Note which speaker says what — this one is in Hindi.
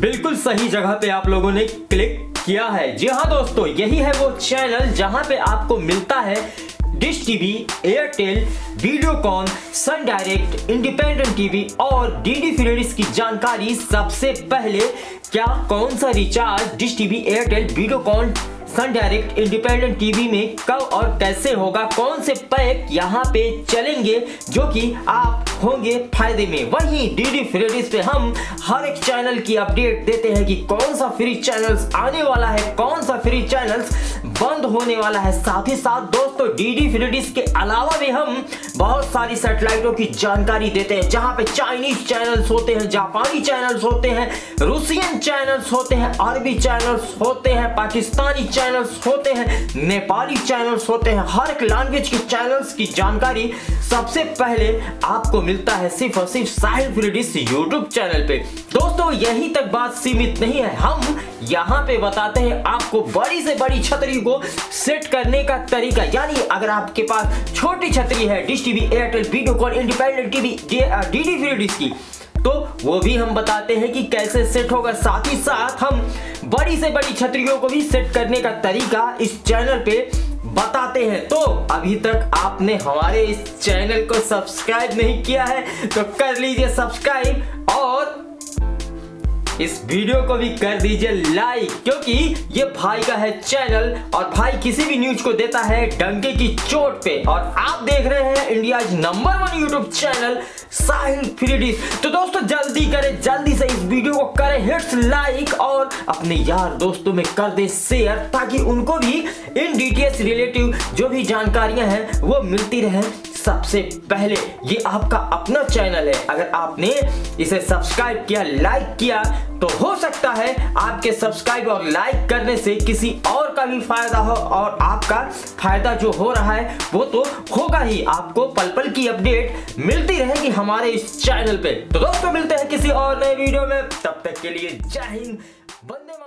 Speaker 1: बिल्कुल सही जगह पे आप लोगों ने क्लिक किया है। जी हाँ दोस्तों, यही है वो चैनल जहाँ पे आपको मिलता है dish TV Airtel Videocon Sun Direct independent TV और डीडी फिलरिस की जानकारी सबसे पहले क्या कौन सा recharge dish TV Airtel Videocon Sun Direct independent TV में कब और कैसे होगा, कौन से पैक यहाँ पे चलेंगे, जो कि आप होंगे फ़ायदे में। वहीं डीडी फ्रेडिस पे हम हर एक चैनल की अपडेट देते हैं कि कौन सा फ्री चैनल्स आने वाला है, कौन सा फ्री चैनल्स बंद होने वाला है। साथ ही साथ दोस्तों डीडी फ्रेडिस के अलावा भी हम बहुत सारी सैटेलाइटों की जानकारी देते हैं, जहाँ पे चाइनीज़ चैनल्स होते हैं जापानी चैनल्स होते हैं रूसियन चैनल्स होते हैं अरबी चैनल्स होते हैं पाकिस्तानी चैनल्स होते हैं नेपाली चैनल्स होते हैं। हर एक लैंग्वेज के चैनल्स की जानकारी सबसे पहले आपको मिलता है सिर्फ़ और सिर्फ़ साहिल फ्रीडिस यूट्यूब चैनल पे। दोस्तों, यही तक बात सीमित नहीं है। हम यहाँ पे बताते हैं, आपको बड़ी से बड़ी छतरी को सेट करने का तरीका, यानी अगर आपके पास छोटी छतरी है, dish TV, Airtel, video call, independent TV D D free dish की तो वो भी हम बताते हैं कि कैसे सेट होगा। साथ ही साथ हम बड़ी से बड़ी छतरियों को भी सेट करने का तरीका इस चैनल पे बताते हैं। तो अभी तक आपने हमारे इस चैनल को सब्सक्राइब नहीं किया है तो कर लीजिए सब्सक्राइब और इस वीडियो को भी कर दीजिए लाइक, क्योंकि ये भाई का है चैनल और भाई किसी भी न्यूज़ को देता है डंके की चोट पे। और आप देख रहे हैं India number one YouTube channel, Sahil फ्रीडी। तो दोस्तों, जल्दी करें, जल्दी से इस वीडियो को करें हिट्स लाइक और अपने यार दोस्तों में कर दे शेयर ताकि उनको भी इन डिटेल्स रिलेटिव जो भी जानकारियाँ हैं, वो मिलती रहे। सबसे पहले ये आपका अपना चैनल है। अगर आपने इसे सब्सक्राइब किया, लाइक किया तो हो सकता है आपके सब्सक्राइब और लाइक करने से किसी और का भी फ़ायदा हो और आपका फ़ायदा जो हो रहा है, वो तो होगा ही। आपको पल पल की अपडेट मिलती रहेगी हमारे इस चैनल पे। तो दोस्तों, मिलते हैं किसी और नए वीडियो में। तब तक के लिए जय हिंद बंदे